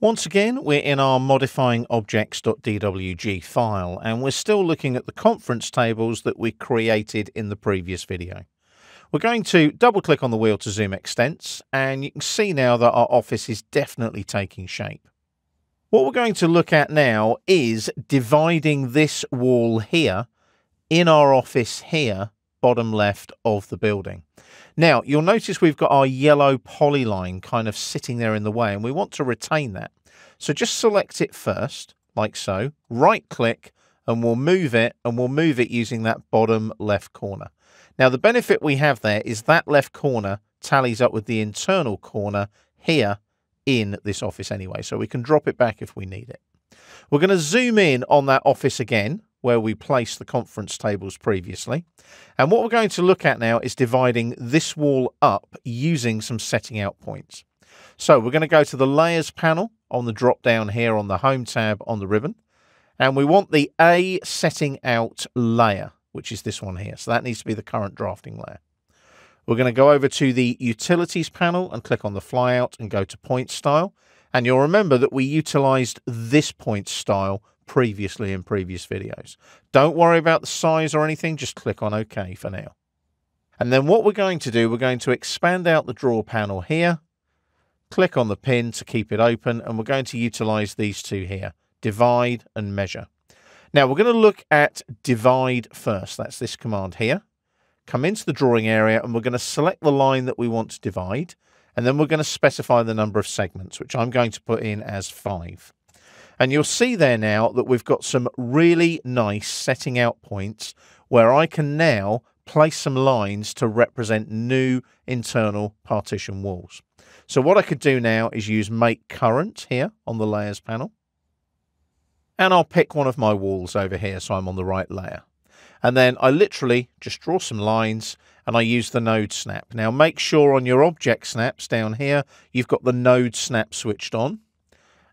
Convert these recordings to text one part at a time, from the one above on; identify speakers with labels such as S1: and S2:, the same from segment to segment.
S1: Once again, we're in our modifying objects.dwg file, and we're still looking at the conference tables that we created in the previous video. We're going to double click on the wheel to zoom extents, and you can see now that our office is definitely taking shape. What we're going to look at now is dividing this wall here in our office here, bottom left of the building. Now, you'll notice we've got our yellow polyline kind of sitting there in the way, and we want to retain that. So just select it first, like so, right click, and we'll move it, and we'll move it using that bottom left corner. Now, the benefit we have there is that left corner tallies up with the internal corner here in this office anyway, so we can drop it back if we need it. We're going to zoom in on that office again, where we placed the conference tables previously. And what we're going to look at now is dividing this wall up using some setting out points. So we're going to go to the layers panel on the drop down here on the home tab on the ribbon. And we want the A setting out layer, which is this one here. So that needs to be the current drafting layer. We're going to go over to the utilities panel and click on the flyout and go to point style. And you'll remember that we utilized this point style previously in previous videos. Don't worry about the size or anything, just click on OK for now. And then what we're going to do, we're going to expand out the draw panel here, click on the pin to keep it open, and we're going to utilize these two here, divide and measure. Now we're going to look at divide first. That's this command here. Come into the drawing area and we're going to select the line that we want to divide. And then we're going to specify the number of segments, which I'm going to put in as five. And you'll see there now that we've got some really nice setting out points where I can now place some lines to represent new internal partition walls. So what I could do now is use make current here on the layers panel. And I'll pick one of my walls over here so I'm on the right layer. And then I literally just draw some lines and I use the node snap. Now make sure on your object snaps down here, you've got the node snap switched on.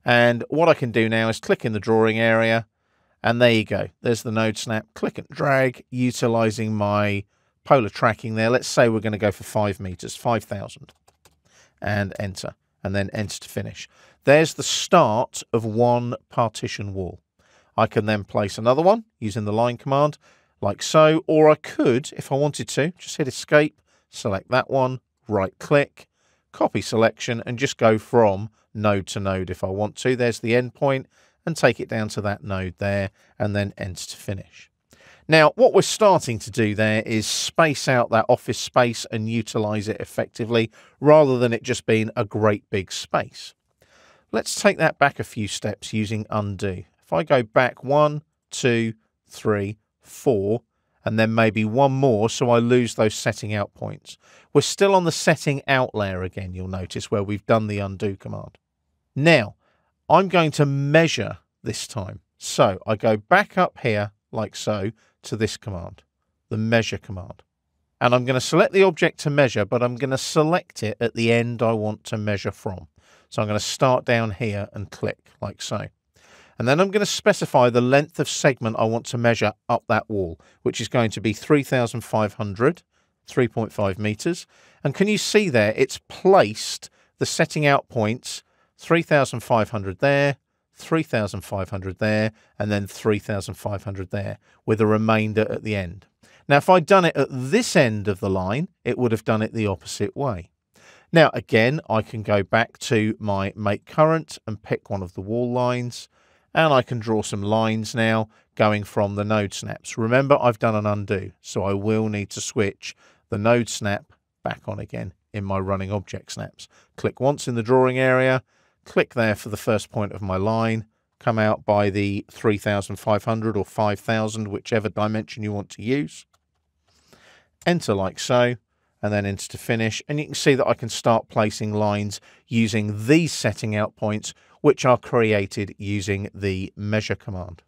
S1: And what I can do now is click in the drawing area and there you go. There's the node snap. Click and drag utilizing my polar tracking there. Let's say we're going to go for five meters, 5,000 and enter and then enter to finish. There's the start of one partition wall. I can then place another one using the line command like so, or I could, if I wanted to, just hit escape, select that one, right click, copy selection and just go from node to node if I want to. There's the endpoint and take it down to that node there and then enter to finish. Now, what we're starting to do there is space out that office space and utilize it effectively rather than it just being a great big space. Let's take that back a few steps using undo. If I go back one, two, three, four, and then maybe one more so I lose those setting out points. We're still on the setting out layer again, you'll notice, where we've done the undo command. Now, I'm going to measure this time. So I go back up here, like so, to this command, the measure command. And I'm going to select the object to measure, but I'm going to select it at the end I want to measure from. So I'm going to start down here and click, like so. And then I'm going to specify the length of segment I want to measure up that wall, which is going to be 3,500, 3.5 meters. And can you see there, it's placed the setting out points, 3,500 there, 3,500 there, and then 3,500 there, with a remainder at the end. Now, if I'd done it at this end of the line, it would have done it the opposite way. Now, again, I can go back to my make current and pick one of the wall lines and I can draw some lines now going from the node snaps. Remember, I've done an undo, so I will need to switch the node snap back on again in my running object snaps. Click once in the drawing area, click there for the first point of my line, come out by the 3500 or 5000, whichever dimension you want to use. Enter like so, and then enter to finish. And you can see that I can start placing lines using these setting out points which are created using the measure command.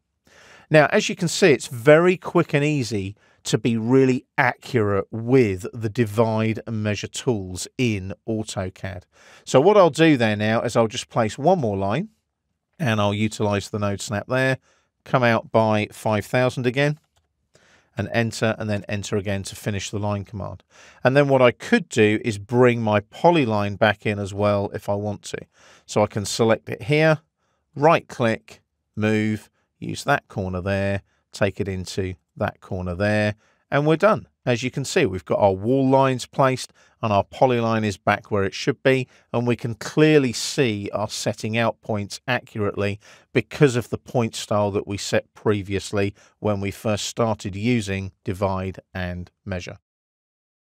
S1: Now, as you can see, it's very quick and easy to be really accurate with the divide and measure tools in AutoCAD. So what I'll do there now is I'll just place one more line and I'll utilize the node snap there, come out by 5000 again, and enter and then enter again to finish the line command. And then what I could do is bring my polyline back in as well if I want to. So I can select it here, right click, move, use that corner there, take it into that corner there, and we're done. As you can see, we've got our wall lines placed and our polyline is back where it should be. And we can clearly see our setting out points accurately because of the point style that we set previously when we first started using divide and measure.